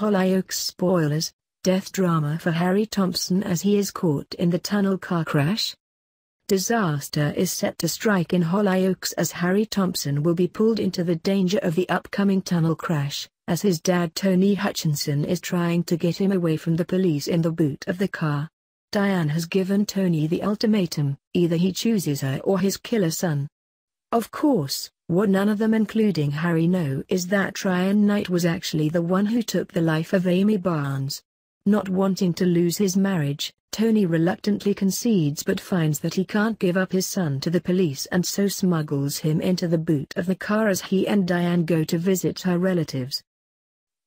Hollyoaks spoilers, death drama for Harry Thompson as he is caught in the tunnel car crash. Disaster is set to strike in Hollyoaks as Harry Thompson will be pulled into the danger of the upcoming tunnel crash, as his dad Tony Hutchinson is trying to get him away from the police in the boot of the car. Diane has given Tony the ultimatum, either he chooses her or his killer son. Of course, what none of them including Harry know is that Ryan Knight was actually the one who took the life of Amy Barnes. Not wanting to lose his marriage, Tony reluctantly concedes but finds that he can't give up his son to the police and so smuggles him into the boot of the car as he and Diane go to visit her relatives.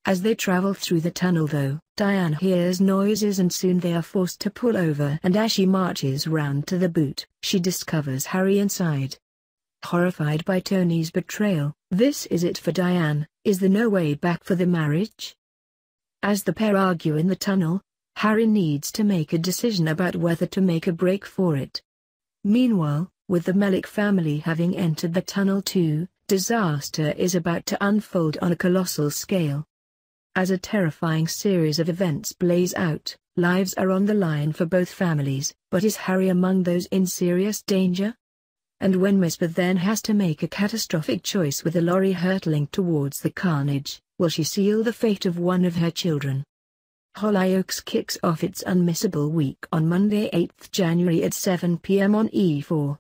As they travel through the tunnel though, Diane hears noises and soon they are forced to pull over and as she marches round to the boot, she discovers Harry inside. Horrified by Tony's betrayal, this is it for Diane, is there no way back for the marriage? As the pair argue in the tunnel, Harry needs to make a decision about whether to make a break for it. Meanwhile, with the Maalik family having entered the tunnel too, disaster is about to unfold on a colossal scale. As a terrifying series of events blaze out, lives are on the line for both families, but is Harry among those in serious danger? And when Misbah then has to make a catastrophic choice with a lorry hurtling towards the carnage, will she seal the fate of one of her children? Hollyoaks kicks off its unmissable week on Monday 8 January at 7 p.m. on E4.